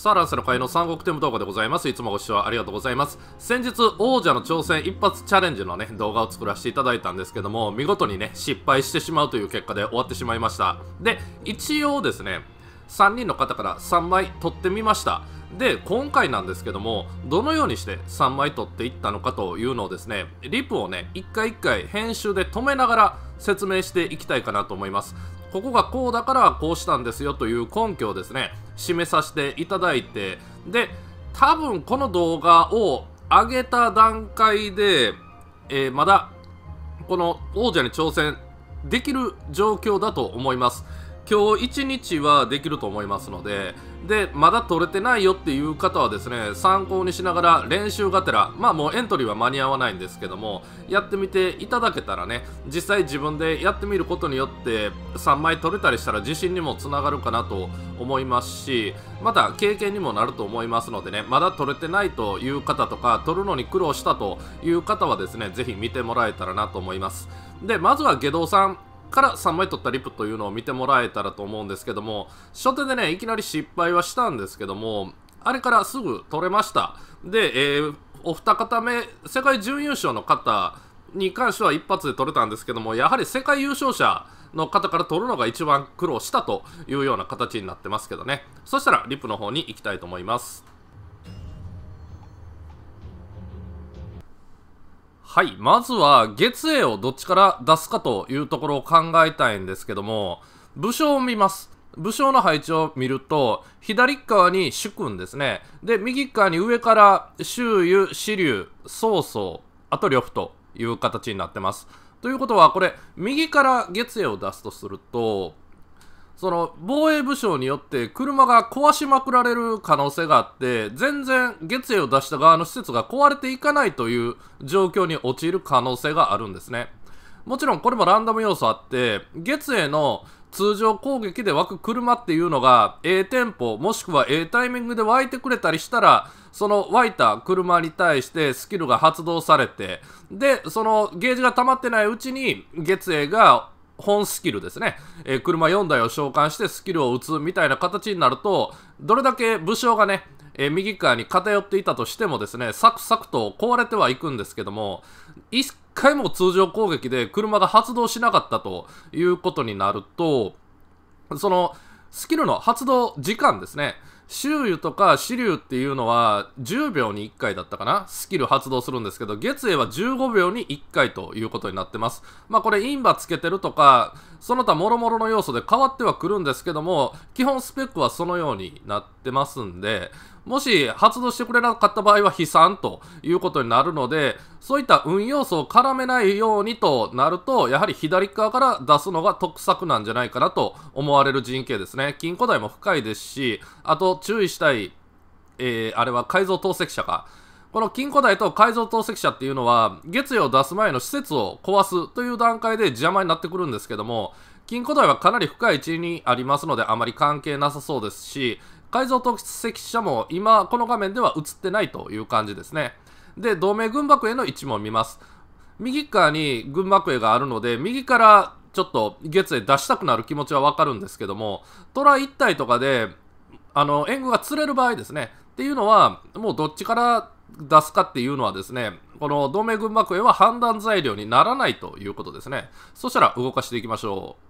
さあ、ランセの会の三国テム動画でございます。いつもご視聴ありがとうございます。先日、王者の挑戦一発チャレンジのね、動画を作らせていただいたんですけども、見事にね、失敗してしまうという結果で終わってしまいました。で、一応ですね、3人の方から3枚取ってみました。で、今回なんですけども、どのようにして3枚取っていったのかというのをですね、リプをね、一回一回編集で止めながら説明していきたいかなと思います。ここがこうだからこうしたんですよという根拠をですね、示させていただいてで多分この動画を上げた段階で、えー、まだこの王者に挑戦できる状況だと思います。今日1日はできると思いますのででまだ取れてないよっていう方はですね参考にしながら練習がてらまあもうエントリーは間に合わないんですけどもやってみていただけたらね実際自分でやってみることによって3枚取れたりしたら自信にもつながるかなと思いますしまた経験にもなると思いますのでねまだ取れてないという方とか取るのに苦労したという方はですねぜひ見てもらえたらなと思います。でまずは下道さん。から3枚取ったリプというのを見てもらえたらと思うんですけども初手でねいきなり失敗はしたんですけどもあれからすぐ取れました。で、えー、お二方目世界準優勝の方に関しては一発で取れたんですけどもやはり世界優勝者の方から取るのが一番苦労したというような形になってますけどね。そしたらリップの方に行きたいと思います。はい。まずは、月影をどっちから出すかというところを考えたいんですけども、武将を見ます。武将の配置を見ると、左側に主君ですね。で、右側に上から周遊、支流、曹操、あと呂布という形になってます。ということは、これ、右から月影を出すとすると、その防衛武将によって車が壊しまくられる可能性があって全然月影を出した側の施設が壊れていかないという状況に陥る可能性があるんですね。もちろんこれもランダム要素あって月影の通常攻撃で湧く車っていうのが A テンポもしくは A タイミングで湧いてくれたりしたらその湧いた車に対してスキルが発動されてでそのゲージが溜まってないうちに月影が本スキルですね、えー、車4台を召喚してスキルを打つみたいな形になると、どれだけ武将がね、えー、右側に偏っていたとしてもですね、サクサクと壊れてはいくんですけども、一回も通常攻撃で車が発動しなかったということになると、そのスキルの発動時間ですね、周囲とか支流っていうのは10秒に1回だったかな？スキル発動するんですけど、月影は15秒に1回ということになってます。まあこれインバつけてるとか、その他諸々の要素で変わってはくるんですけども、基本スペックはそのようになってますんで、もし発動してくれなかった場合は悲惨ということになるので、そういった運要素を絡めないようにとなると、やはり左側から出すのが得策なんじゃないかなと思われる陣形ですね。金庫台も深いですし、あと注意したい、えー、あれは改造透析者か。この金庫台と改造透析者っていうのは、月曜出す前の施設を壊すという段階で邪魔になってくるんですけども、金庫台はかなり深い位置にありますので、あまり関係なさそうですし、改造特設者も今この画面では映ってないという感じですね。で、同盟軍爆への位置も見ます。右側に軍爆絵があるので、右からちょっと月へ出したくなる気持ちはわかるんですけども、虎1体とかで、あの、援軍が釣れる場合ですね。っていうのは、もうどっちから出すかっていうのはですね、この同盟軍爆絵は判断材料にならないということですね。そしたら動かしていきましょう。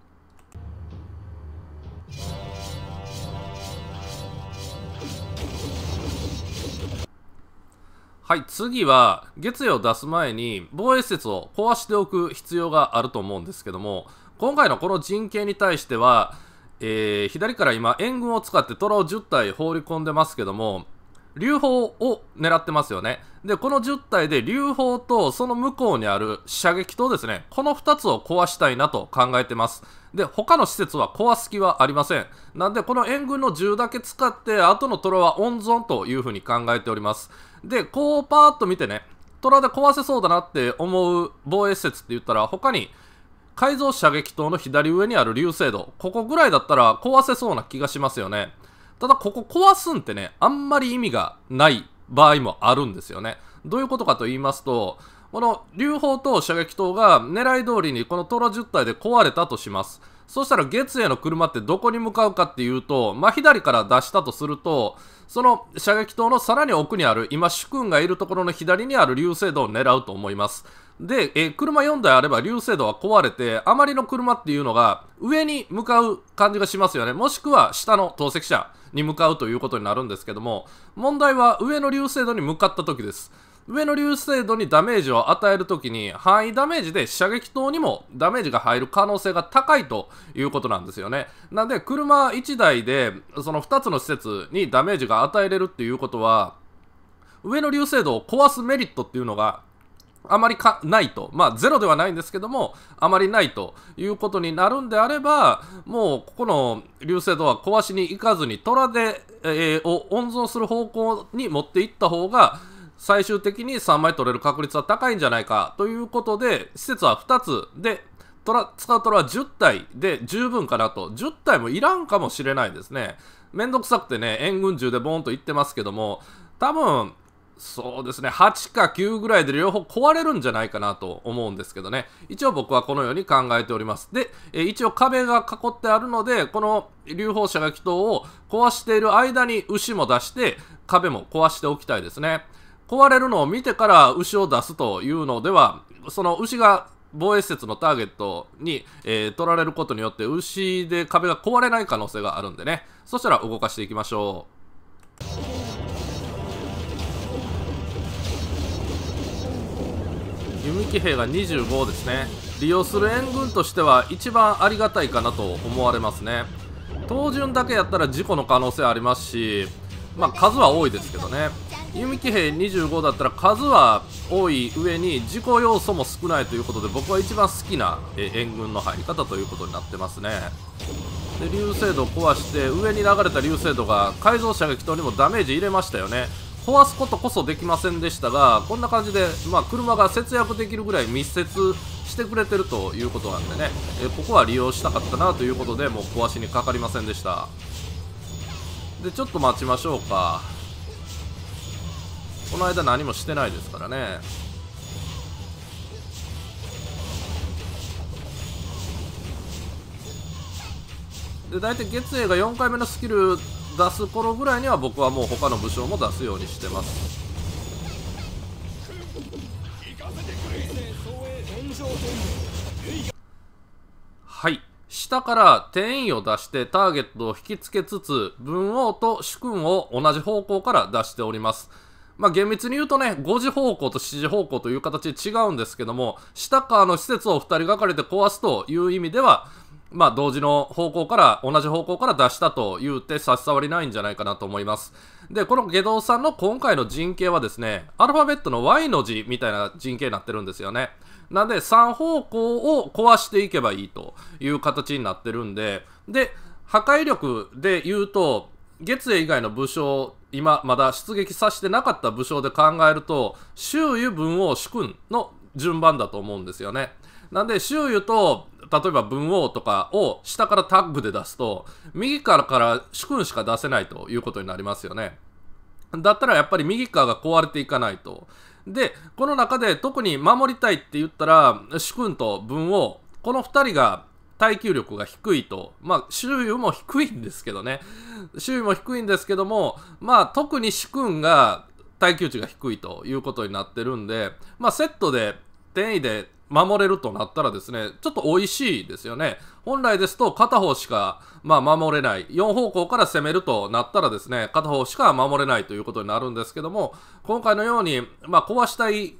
はい、次は、月曜出す前に防衛施設を壊しておく必要があると思うんですけども、今回のこの陣形に対しては、えー、左から今、援軍を使って虎を10体放り込んでますけども、流砲を狙ってますよね。で、この10体で流砲とその向こうにある射撃塔ですね。この2つを壊したいなと考えてます。で、他の施設は壊す気はありません。なんで、この援軍の銃だけ使って、後の虎は温存というふうに考えております。で、こうパーッと見てね、虎で壊せそうだなって思う防衛施設って言ったら、他に改造射撃塔の左上にある流星道、ここぐらいだったら壊せそうな気がしますよね。ただ、ここ壊すんってね、あんまり意味がない場合もあるんですよね。どういうことかと言いますと、この流砲と射撃塔が狙い通りにこの虎10体で壊れたとします。そしたら月への車ってどこに向かうかっていうと、真左から出したとすると、その射撃塔のさらに奥にある、今主君がいるところの左にある流星道を狙うと思います。で、え、車4台あれば流星道は壊れて、あまりの車っていうのが上に向かう感じがしますよね。もしくは下の投石車に向かうということになるんですけども、問題は上の流星道に向かった時です。上の流星度にダメージを与えるときに範囲ダメージで射撃塔にもダメージが入る可能性が高いということなんですよね。なんで車1台でその2つの施設にダメージが与えれるっていうことは上の流星度を壊すメリットっていうのがあまりかないと、まあゼロではないんですけども、あまりないということになるんであれば、もうここの流星度は壊しに行かずに、虎で、えー、を温存する方向に持っていった方が、最終的に3枚取れる確率は高いんじゃないかということで、施設は2つで、トラ使うトラは10体で十分かなと。10体もいらんかもしれないですね。めんどくさくてね、援軍銃でボーンと言ってますけども、多分、そうですね、8か9ぐらいで両方壊れるんじゃないかなと思うんですけどね。一応僕はこのように考えております。で、え一応壁が囲ってあるので、この流砲射撃塔を壊している間に牛も出して、壁も壊しておきたいですね。壊れるのを見てから牛を出すというのでは、その牛が防衛施設のターゲットに、えー、取られることによって牛で壁が壊れない可能性があるんでね。そしたら動かしていきましょう。弓木兵が25ですね。利用する援軍としては一番ありがたいかなと思われますね。標準だけやったら事故の可能性ありますし、まあ数は多いですけどね。弓木兵25だったら数は多い上に自己要素も少ないということで僕は一番好きな援軍の入り方ということになってますね。で流星度を壊して上に流れた流星度が改造射撃塔にもダメージ入れましたよね。壊すことこそできませんでしたがこんな感じで、まあ、車が節約できるぐらい密接してくれてるということなんでね。えここは利用したかったなということでもう壊しにかかりませんでした。でちょっと待ちましょうか。この間何もしてないですからね。で大体月英が4回目のスキル出す頃ぐらいには僕はもう他の武将も出すようにしてます。はい。下から転移を出してターゲットを引きつけつつ文王と主君を同じ方向から出しております。まあ、厳密に言うとね、5時方向と7時方向という形で違うんですけども、下側の施設を2人がかりで壊すという意味では、まあ、同時の方向から、同じ方向から出したと言うて差し障りないんじゃないかなと思います。で、この下道さんの今回の陣形はですね、アルファベットの Y の字みたいな陣形になってるんですよね。なんで、3方向を壊していけばいいという形になってるんで、で、破壊力で言うと、月英以外の武将今まだ出撃させてなかった武将で考えると周囲文王主君の順番だと思うんですよね。なんで周囲と例えば文王とかを下からタッグで出すと右からから主君しか出せないということになりますよね。だったらやっぱり右側が壊れていかないと。でこの中で特に守りたいって言ったら主君と文王この2人が耐久力が低いと。まあ、周囲も低いんですけどね。周囲も低いんですけども、まあ、特に主君が耐久値が低いということになってるんで、まあ、セットで、転移で守れるとなったらですね、ちょっと美味しいですよね。本来ですと片方しか、まあ、守れない。4方向から攻めるとなったらですね、片方しか守れないということになるんですけども、今回のように、まあ、壊したい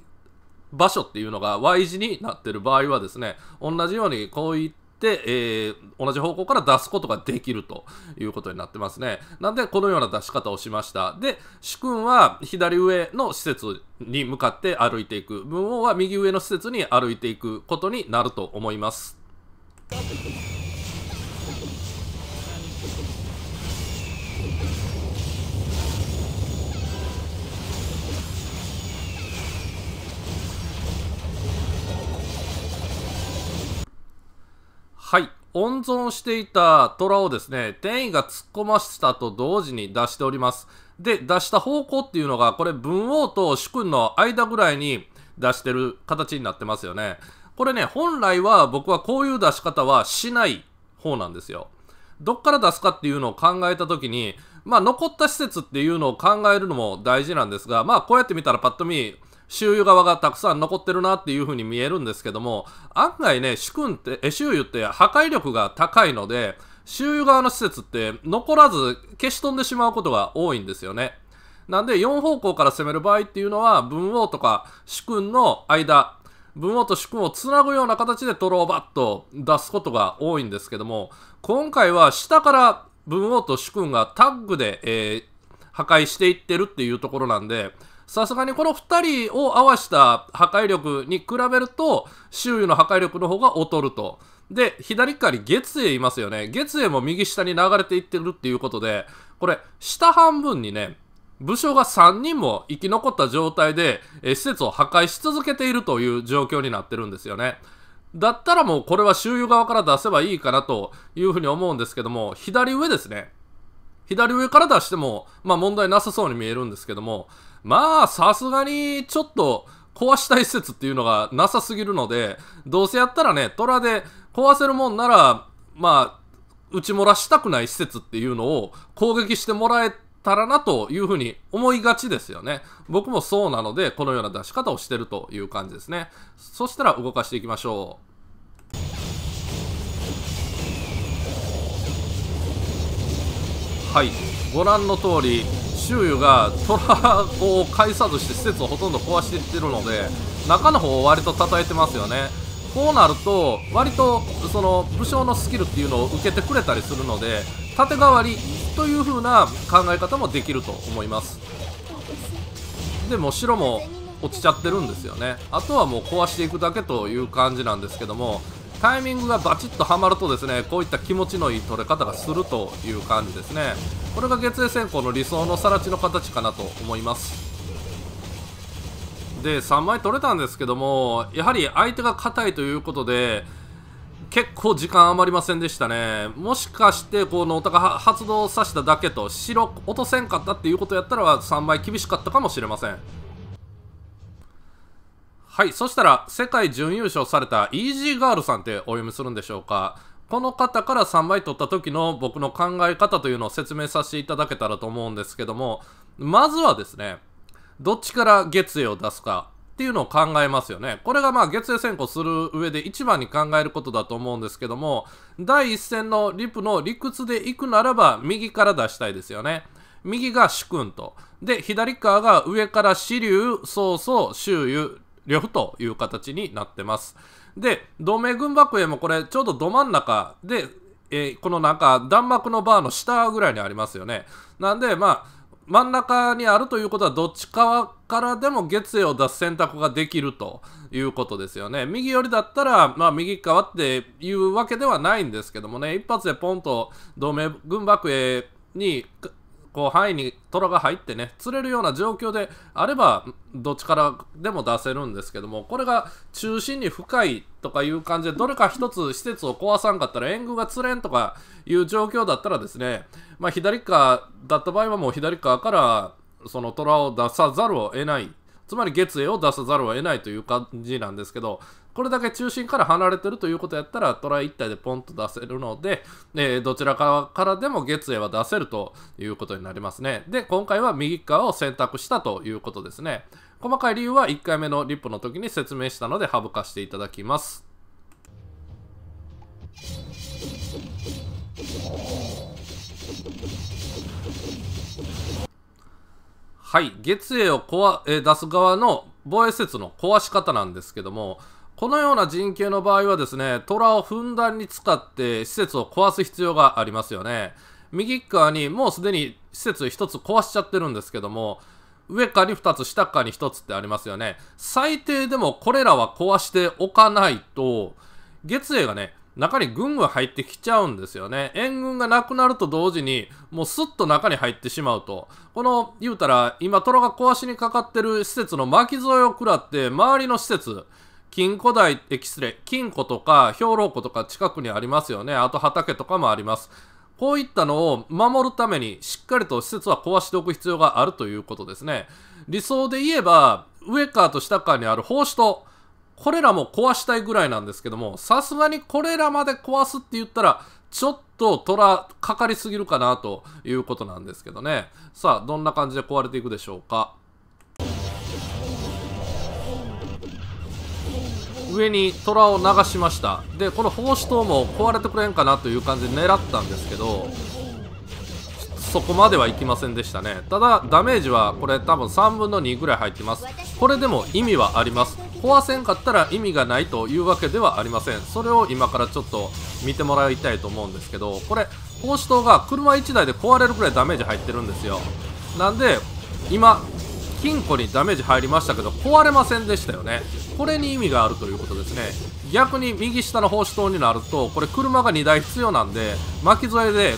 場所っていうのが Y 字になってる場合はですね、同じようにこういっ、えー、同じ方向から出すことができるということになってますね。なんで、このような出し方をしました。で、主君は左上の施設に向かって歩いていく。文王は右上の施設に歩いていくことになると思います。はい。温存していた虎をですね、転移が突っ込ましたと同時に出しております。で、出した方向っていうのが、これ文王と主君の間ぐらいに出してる形になってますよね。これね、本来は僕はこういう出し方はしない方なんですよ。どっから出すかっていうのを考えた時に、まあ残った施設っていうのを考えるのも大事なんですが、まあこうやって見たらパッと見、周遊側がたくさん残ってるなっていう風に見えるんですけども、案外ね、主君って、え周遊って破壊力が高いので、周遊側の施設って残らず消し飛んでしまうことが多いんですよね。なんで4方向から攻める場合っていうのは、文王とか主君の間、文王と主君をつなぐような形でトロをバッと出すことが多いんですけども、今回は下から文王と主君がタッグで、えー、破壊していってるっていうところなんで、さすがにこの2人を合わした破壊力に比べると、周囲の破壊力の方が劣ると。で、左側に月へいますよね。月へも右下に流れていってるっていうことで、これ、下半分にね、武将が3人も生き残った状態で、え施設を破壊し続けているという状況になってるんですよね。だったらもうこれは周遊側から出せばいいかなというふうに思うんですけども、左上ですね。左上から出しても、まあ問題なさそうに見えるんですけども、まあさすがにちょっと壊したい施設っていうのがなさすぎるので、どうせやったらね、虎で壊せるもんなら、まあ、打ち漏らしたくない施設っていうのを攻撃してもらえたらなというふうに思いがちですよね。僕もそうなので、このような出し方をしてるという感じですね。そしたら動かしていきましょう。はい。ご覧の通り、周囲が虎を返さずして施設をほとんど壊していってるので、中の方を割と叩いてますよね。こうなると、割とその武将のスキルっていうのを受けてくれたりするので、縦代わりという風な考え方もできると思います。でも城も落ちちゃってるんですよね。あとはもう壊していくだけという感じなんですけどもタイミングがバチッとはまるとですねこういった気持ちのいい取れ方がするという感じですね。これが月影先行の理想の更地の形かなと思いますで3枚取れたんですけどもやはり相手が硬いということで結構時間余りませんでしたね。もしかして、このお互い発動させただけと、白落とせんかったっていうことやったら、3枚厳しかったかもしれません。はい、そしたら、世界準優勝されたイージーガールさんってお読みするんでしょうか。この方から3枚取った時の僕の考え方というのを説明させていただけたらと思うんですけども、まずはですね、どっちから月影を出すか。っていうのを考えますよね。これがまあ月影先行する上で一番に考えることだと思うんですけども、第一戦のリプの理屈で行くならば右から出したいですよね。右が主君と。で、左側が上から支流、曹操、周遊、呂布という形になってます。で、同盟軍幕へもこれちょうどど真ん中で、えー、このなんか弾幕のバーの下ぐらいにありますよね。なんで、まあ、真ん中にあるということはどっち側からでも月影を出す選択ができるということですよね。右寄りだったら、まあ、右側っていうわけではないんですけどもね、一発でポンと同盟軍爆影にこう範囲に虎が入ってね釣れるような状況であればどっちからでも出せるんですけどもこれが中心に深いとかいう感じでどれか一つ施設を壊さんかったら援軍が釣れんとかいう状況だったらですねまあ左側だった場合はもう左側からその虎を出さざるを得ない。つまり月影を出さざるを得ないという感じなんですけど、これだけ中心から離れてるということやったら、トライ1体でポンと出せるので、えー、どちらかからでも月影は出せるということになりますね。で、今回は右側を選択したということですね。細かい理由は1回目のリップの時に説明したので省かしていただきます。はい、月影を壊、え出す側の防衛施設の壊し方なんですけども、このような陣形の場合はですね、虎をふんだんに使って施設を壊す必要がありますよね。右側にもうすでに施設1つ壊しちゃってるんですけども、上側に2つ、下側に1つってありますよね。最低でもこれらは壊しておかないと、月影がね、中に軍が入ってきちゃうんですよね。援軍がなくなると同時に、もうスッと中に入ってしまうと。この、言うたら、今、虎が壊しにかかってる施設の巻き添えを食らって、周りの施設、金庫台、え、失礼、金庫とか、兵糧庫とか近くにありますよね。あと畑とかもあります。こういったのを守るためにしっかりと施設は壊しておく必要があるということですね。理想で言えば、上側と下側にある放出と、これらも壊したいぐらいなんですけども、さすがにこれらまで壊すって言ったら、ちょっと虎かかりすぎるかなということなんですけどね。さあ、どんな感じで壊れていくでしょうか。上に虎を流しました。でこの放射塔も壊れてくれんかなという感じで狙ったんですけどそこまではいきませんでしたね。ただダメージはこれ多分3分の2ぐらい入ってます。これでも意味はあります。壊せんかったら意味がないというわけではありません。それを今からちょっと見てもらいたいと思うんですけどこれ放射塔が車1台で壊れるくらいダメージ入ってるんですよ。なんで今金庫にダメージ入りましたけど壊れませんでしたよね。これに意味があるということですね。逆に右下の放射塔になるとこれ車が2台必要なんで巻き添えで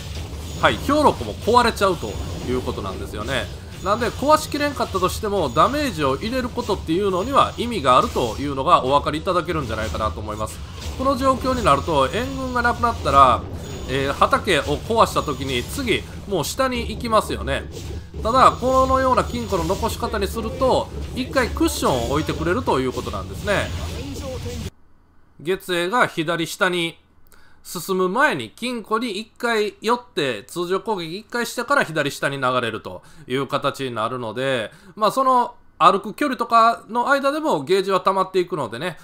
はい兵力も壊れちゃうということなんですよね。なんで壊しきれんかったとしてもダメージを入れることっていうのには意味があるというのがお分かりいただけるんじゃないかなと思います。この状況になると援軍がなくなったら、えー、畑を壊した時に次もう下に行きますよね。ただこのような金庫の残し方にすると1回クッションを置いてくれるということなんですね月影が左下に進む前に金庫に1回寄って通常攻撃1回してから左下に流れるという形になるのでまあその歩く距離とかの間でもゲージは溜まっていくのでね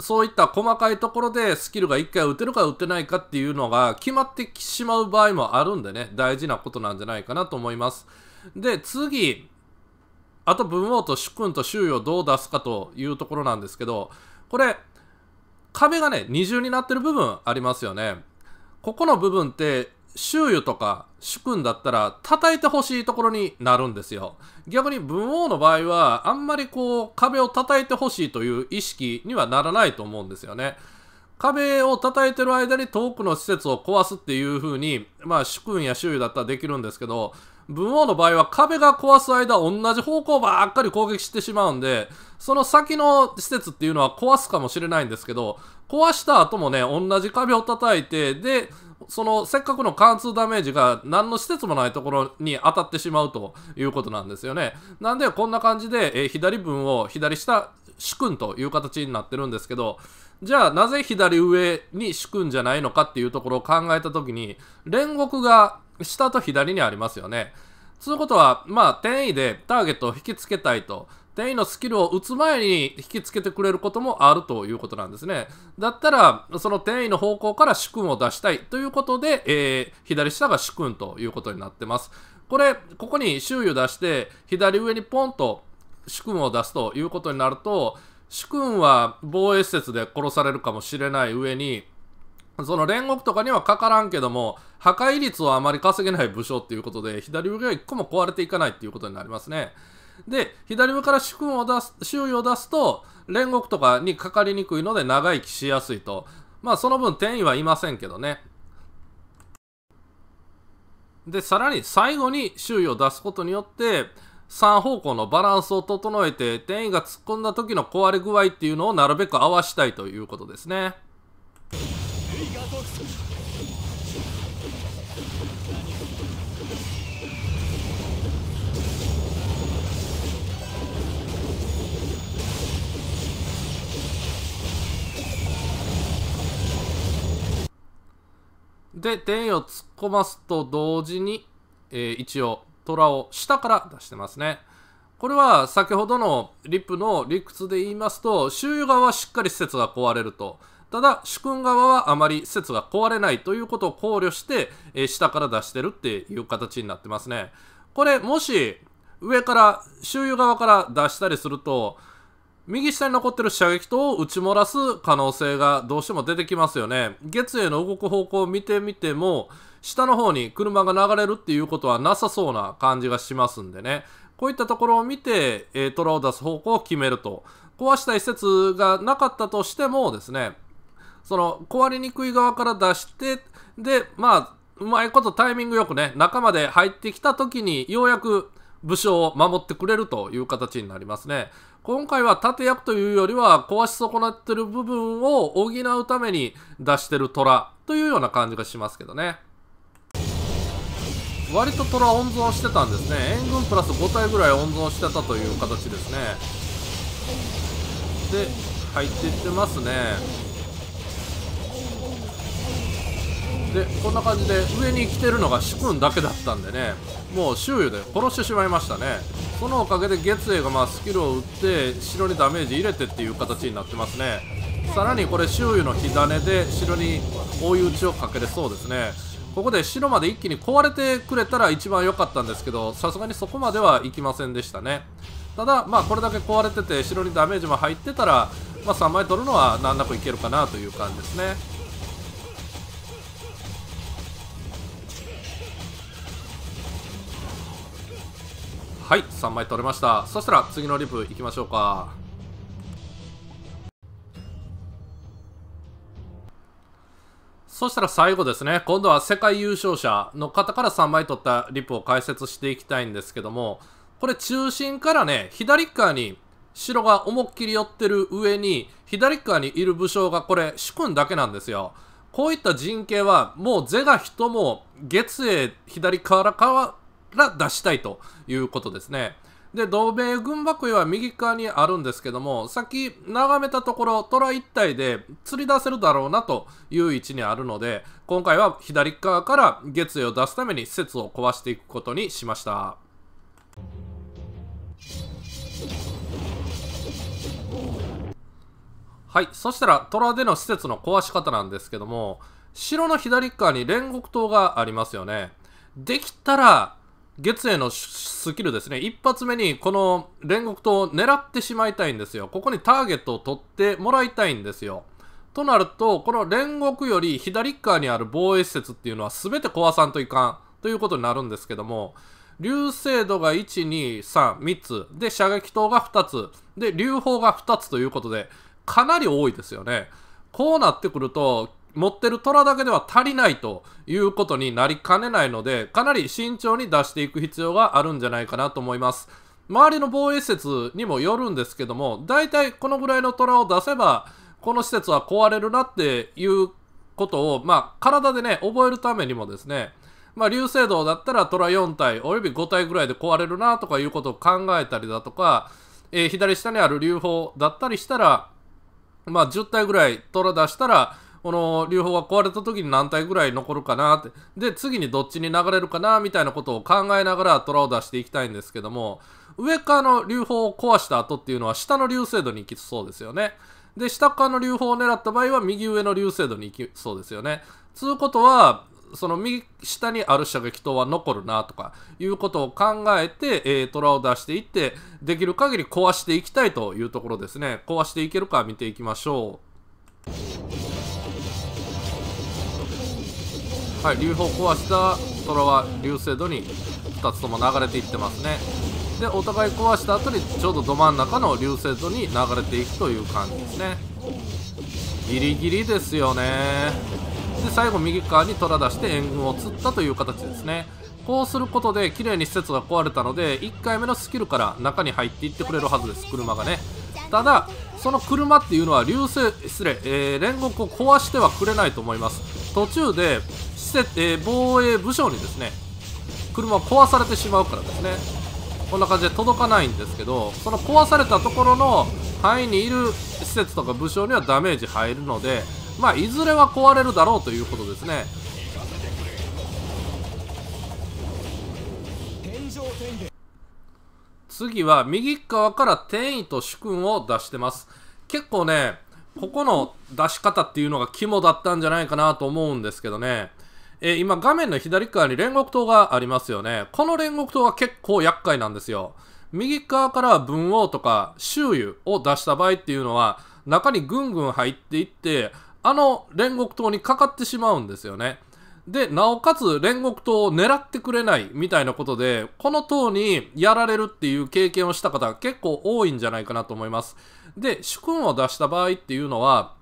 そういった細かいところでスキルが1回打てるか打てないかっていうのが決まってしまう場合もあるんでね大事なことなんじゃないかなと思います。で、次、あと文王と主君と周囲をどう出すかというところなんですけど、これ、壁がね、二重になってる部分ありますよね。ここの部分って、周囲とか主君だったら叩いてほしいところになるんですよ。逆に文王の場合は、あんまりこう、壁を叩いてほしいという意識にはならないと思うんですよね。壁を叩いてる間に遠くの施設を壊すっていう風に、まあ主君や周囲だったらできるんですけど、文王の場合は壁が壊す間同じ方向ばっかり攻撃してしまうんで、その先の施設っていうのは壊すかもしれないんですけど、壊した後もね、同じ壁を叩いて、で、そのせっかくの貫通ダメージが何の施設もないところに当たってしまうということなんですよね。なんでこんな感じで、えー、左分を左下主君という形になってるんですけど、じゃあなぜ左上に主君じゃないのかっていうところを考えた時に、煉獄が下と左にありますよね。そういうことは、まあ、転移でターゲットを引きつけたいと。転移のスキルを打つ前に引きつけてくれることもあるということなんですね。だったら、その転移の方向から主君を出したいということで、えー、左下が主君ということになってます。これ、ここに周囲を出して、左上にポンと主君を出すということになると、主君は防衛施設で殺されるかもしれない上に、その煉獄とかにはかからんけども、破壊率をあまり稼げない武将っていうことで、左上が1個も壊れていかないっていうことになりますね。で、左上から主君を出す、周囲を出すと、煉獄とかにかかりにくいので長生きしやすいと。まあその分転移はいませんけどね。で、さらに最後に周囲を出すことによって、3方向のバランスを整えて、転移が突っ込んだ時の壊れ具合っていうのをなるべく合わしたいということですね。で、転移を突っ込ますと同時に、えー、一応、虎を下から出してますね。これは先ほどのリップの理屈で言いますと、周囲側はしっかり施設が壊れると。ただ、主君側はあまり施設が壊れないということを考慮して、えー、下から出してるっていう形になってますね。これ、もし、上から、周囲側から出したりすると、右下に残ってる射撃塔を打ち漏らす可能性がどうしても出てきますよね。月への動く方向を見てみても、下の方に車が流れるっていうことはなさそうな感じがしますんでね。こういったところを見て、えー、トラを出す方向を決めると。壊したい施設がなかったとしてもですね、その壊れにくい側から出して、で、まあ、うまいことタイミングよくね、中まで入ってきた時にようやく武将を守ってくれるという形になりますね。今回は盾役というよりは壊し損なってる部分を補うために出してる虎というような感じがしますけどね。割と虎温存してたんですね。援軍プラス5体ぐらい温存してたという形ですね。で入っていってますね。でこんな感じで上に来てるのが主君だけだったんでねもう周囲で殺してしまいましたね。そのおかげで月英がまあスキルを打って城にダメージ入れてっていう形になってますね。さらにこれ周囲の火種で城に追い打ちをかけれそうですね。ここで城まで一気に壊れてくれたら一番良かったんですけどさすがにそこまではいきませんでしたね。ただまあこれだけ壊れてて城にダメージも入ってたら、まあ、3枚取るのは難なくいけるかなという感じですね。はい3枚取れました。そしたら次のリプいきましょうか。そしたら最後ですね今度は世界優勝者の方から3枚取ったリプを解説していきたいんですけどもこれ中心からね左側に城が思いっきり寄ってる上に左側にいる武将がこれ主君だけなんですよこういった陣形はもう是が人も月へ左側から出したいということですね。で、同盟軍幕は右側にあるんですけども、さっき眺めたところ、虎一体で釣り出せるだろうなという位置にあるので、今回は左側から月影を出すために施設を壊していくことにしました。はい、そしたら虎での施設の壊し方なんですけども、城の左側に煉獄島がありますよね。できたら月へのスキルですね。一発目にこの煉獄島を狙ってしまいたいんですよ。ここにターゲットを取ってもらいたいんですよ。となると、この煉獄より左側にある防衛施設っていうのは全て壊さんといかんということになるんですけども、流星度が1、2、3、3つ。で、射撃塔が2つ。で、流砲が2つということで、かなり多いですよね。こうなってくると、持ってる虎だけでは足りないということになりかねないので、かなり慎重に出していく必要があるんじゃないかなと思います。周りの防衛施設にもよるんですけども、大体このぐらいの虎を出せば、この施設は壊れるなっていうことを、まあ、体でね、覚えるためにもですね、まあ、流星道だったら虎4体、および5体ぐらいで壊れるなとかいうことを考えたりだとか、えー、左下にある流砲だったりしたら、まあ、10体ぐらい虎出したら、この流砲が壊れた時に何体ぐらい残るかなって。で、次にどっちに流れるかなみたいなことを考えながら虎を出していきたいんですけども、上側の流砲を壊した後っていうのは下の流星度に行きそうですよね。で、下側の流砲を狙った場合は右上の流星度に行きそうですよね。つうことは、その右下にある射撃塔は残るなとかいうことを考えて、えー、虎を出していって、できる限り壊していきたいというところですね。壊していけるか見ていきましょう。はい、流砲壊した虎は流星度に2つとも流れていってますね。でお互い壊した後にちょうどど真ん中の流星度に流れていくという感じですね。ギリギリですよね。で最後右側に虎出して援軍を釣ったという形ですね。こうすることで綺麗に施設が壊れたので1回目のスキルから中に入っていってくれるはずです車がね。ただその車っていうのは流星失礼、えー、煉獄を壊してはくれないと思います。途中で施設、えー、防衛部署にですね車を壊されてしまうからですね。こんな感じで届かないんですけどその壊されたところの範囲にいる施設とか武将にはダメージ入るのでまあいずれは壊れるだろうということですね。次は右側から転移と主君を出してます結構ねここの出し方っていうのが肝だったんじゃないかなと思うんですけどねえー、今画面の左側に煉獄塔がありますよね。この煉獄塔は結構厄介なんですよ。右側から文王とか周遊を出した場合っていうのは中にぐんぐん入っていってあの煉獄塔にかかってしまうんですよね。で、なおかつ煉獄塔を狙ってくれないみたいなことで、この塔にやられるっていう経験をした方結構多いんじゃないかなと思います。で、主君を出した場合っていうのは、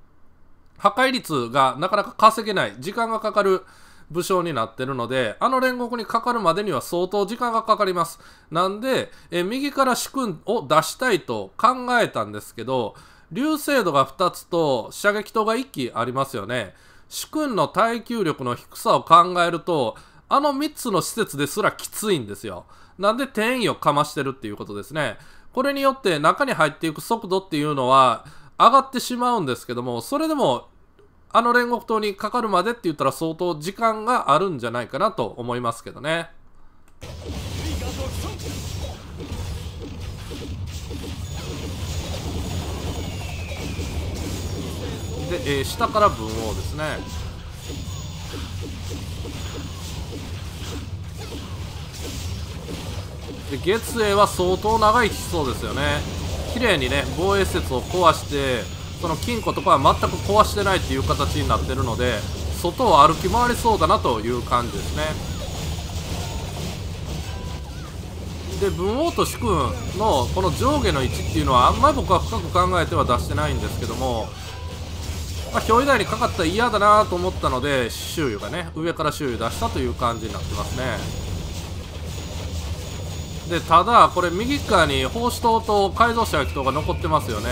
破壊率がなかなか稼げない、時間がかかる、武将になってるので、あの煉獄にかかるまでには相当時間がかかります。なんで、え右から主君を出したいと考えたんですけど、流星度が2つと射撃塔が1機ありますよね。主君の耐久力の低さを考えると、あの3つの施設ですらきついんですよ。なんで転移をかましてるっていうことですね。これによって中に入っていく速度っていうのは上がってしまうんですけども、それでもあの煉獄島にかかるまでって言ったら相当時間があるんじゃないかなと思いますけどね。で、えー、下から分王ですね。で月影は相当長いきそうですよね。綺麗にね防衛施設を壊してその金庫とかは全く壊してないっていう形になってるので外を歩き回りそうだなという感じですね。で文王と主君のこの上下の位置っていうのはあんまり僕は深く考えては出してないんですけどもまあ、表台にかかったら嫌だなと思ったので周囲がね上から周囲出したという感じになってますね。でただこれ右側に奉仕塔と改造車焼き塔が残ってますよね。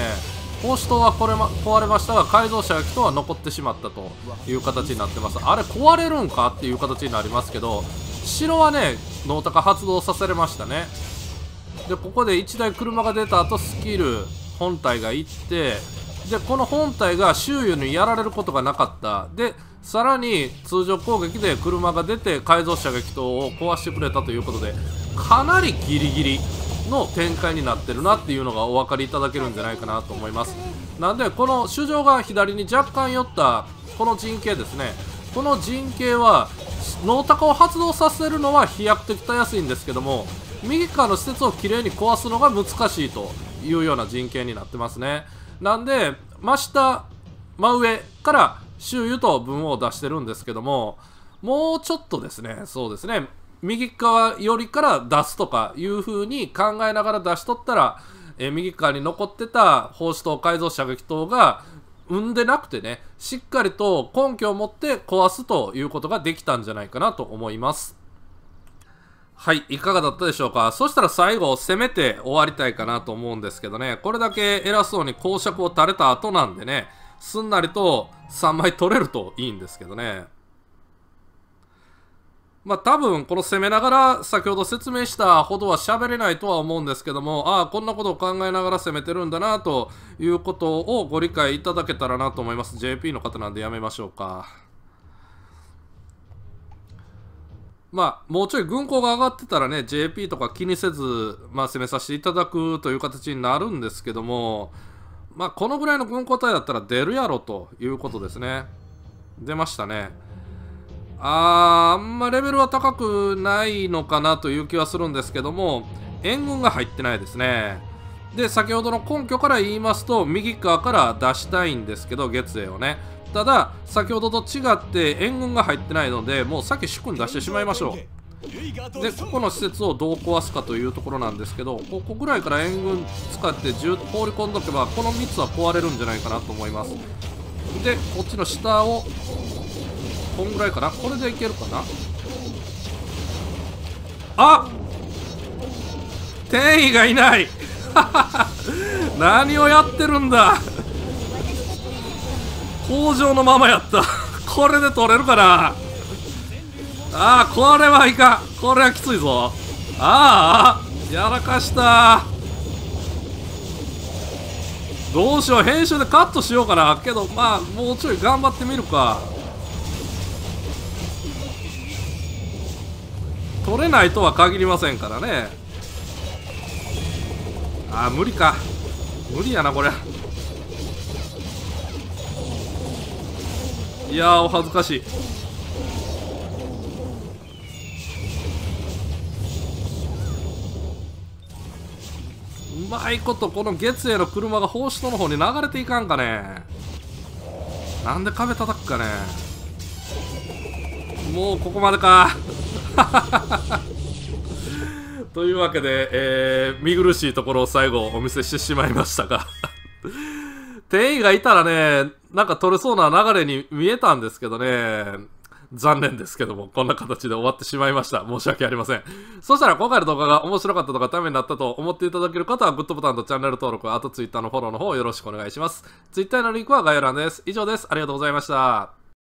奉仕塔はこれ、ま、壊れましたが改造車焼き塔は残ってしまったという形になってます。あれ壊れるんかっていう形になりますけど城はねノータカ発動させれましたね。でここで1台車が出た後スキル本体が行ってでこの本体が周囲にやられることがなかった。でさらに通常攻撃で車が出て改造射撃塔を壊してくれたということでかなりギリギリの展開になってるなっていうのがお分かりいただけるんじゃないかなと思います。なんでこの主上が左に若干寄ったこの陣形ですね。この陣形はノータカを発動させるのは飛躍的たやすいんですけども右側の施設をきれいに壊すのが難しいというような陣形になってますね。なんで真下真上から周囲と文を出してるんですけどももうちょっとですねそうですね右側よりから出すとかいう風に考えながら出しとったら、え右側に残ってた放射塔改造射撃塔が生んでなくてねしっかりと根拠を持って壊すということができたんじゃないかなと思います。はい、いかがだったでしょうか？そしたら最後、攻めて終わりたいかなと思うんですけどね、これだけ偉そうに公爵を垂れた後なんでね、すんなりと3枚取れるといいんですけどね。まあ多分この攻めながら先ほど説明したほどは喋れないとは思うんですけども、ああ、こんなことを考えながら攻めてるんだなということをご理解いただけたらなと思います。JP の方なんでやめましょうか。まあ、もうちょい軍港が上がってたらね、JP とか気にせず、まあ、攻めさせていただくという形になるんですけども、まあ、このぐらいの軍港隊だったら出るやろということですね。出ましたね。あー、あんまレベルは高くないのかなという気はするんですけども、援軍が入ってないですね。で、先ほどの根拠から言いますと、右側から出したいんですけど、月影をね。ただ先ほどと違って援軍が入ってないのでもう先主君出してしまいましょう。でここの施設をどう壊すかというところなんですけどここぐらいから援軍使って放り込んどけばこの3つは壊れるんじゃないかなと思います。でこっちの下をこんぐらいかな？これでいけるかな？あ！転移がいない。何をやってるんだ？工場のままやった。これで取れるかな。ああこれはいかん。これはきついぞ。ああやらかした。どうしよう編集でカットしようかな。けどまあもうちょい頑張ってみるか。取れないとは限りませんからね。ああ無理か。無理やなこれ。いやお恥ずかしい。うまいことこの月への車が放出の方に流れていかんかね。なんで壁叩くかね。もうここまでか。というわけで、えー、見苦しいところを最後お見せしてしまいましたが。店員がいたらね、なんか取れそうな流れに見えたんですけどね、残念ですけども、こんな形で終わってしまいました。申し訳ありません。そしたら今回の動画が面白かったとかためになったと思っていただける方はグッドボタンとチャンネル登録、あとツイッターのフォローの方よろしくお願いします。Twitter のリンクは概要欄です。以上です。ありがとうございました。